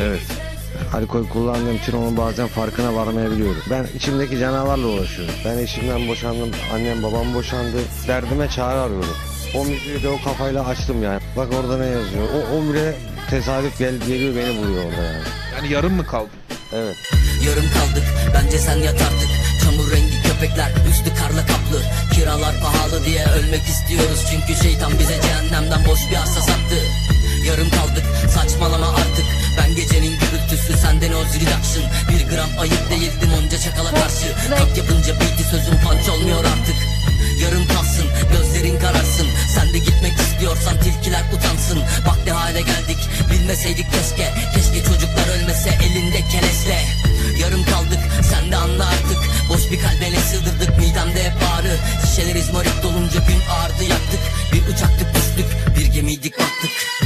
Evet. Alkol kullandığım için onun bazen farkına varmayabiliyorum. Ben içimdeki canavarla uğraşıyorum. Ben eşimden boşandım, annem babam boşandı. Derdime çare arıyorum. O müziği de o kafayla açtım yani. Bak orada ne yazıyor. O, o bile tesadüf gel, geliyor beni buluyor orada yani. Yani yarım mı kaldı? Evet. Yarım kaldık bence sen yat artık Çamur rengi köpekler üstü karla kaplı Kiralar pahalı diye ölmek istiyoruz Çünkü şeytan bize cehennemden boş bir arsa sattı Yarım kaldık saçmalama reduction Bir gram ayıp değildin onca çakala karşı. Kalk yapınca beat'i sözün punch olmuyor artık. Yarım kalsın gözlerin kararsın. Sen de gitmek istiyorsan tilkiler utansın. Bak ne hale geldik bilmeseydik keşke. Keşke çocuklar ölmese elinde keleşle Yarım kaldık sen de anla artık. Boş bir kalbele sığdırdık midemde hep ağrı. Şişeler izmarit dolunca gün ağrıdı yaktık. Bir uçaktık düştük bir gemiydik battık